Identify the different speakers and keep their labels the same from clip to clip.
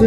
Speaker 1: Ku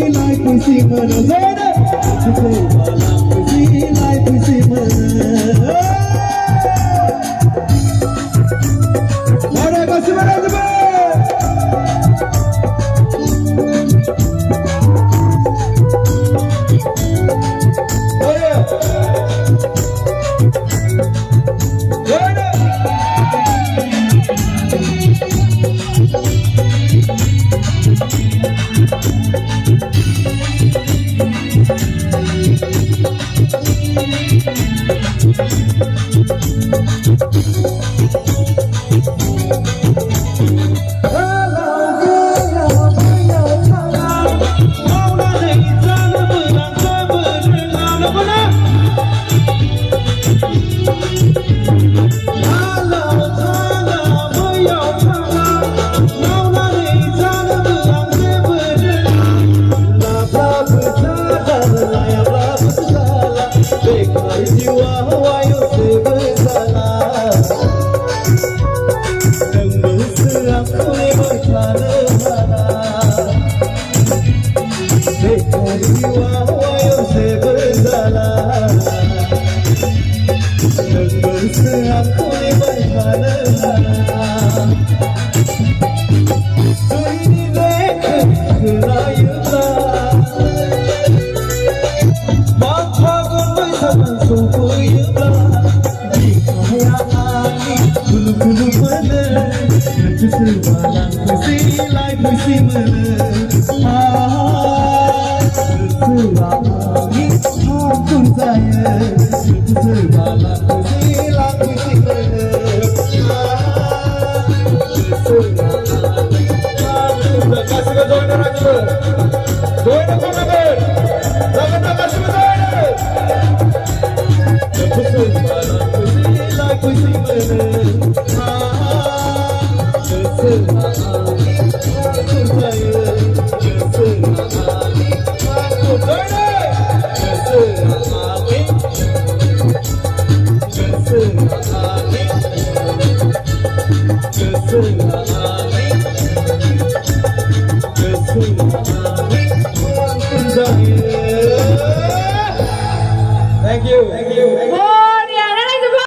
Speaker 1: Percaya Puisi mana Zaina Puisi mana Puisi lai puisi mana kasih mana teman कुल फलर रचत वाला खुशी लाई खुशी मलर आ तुला आगी हा तुमचा Ah,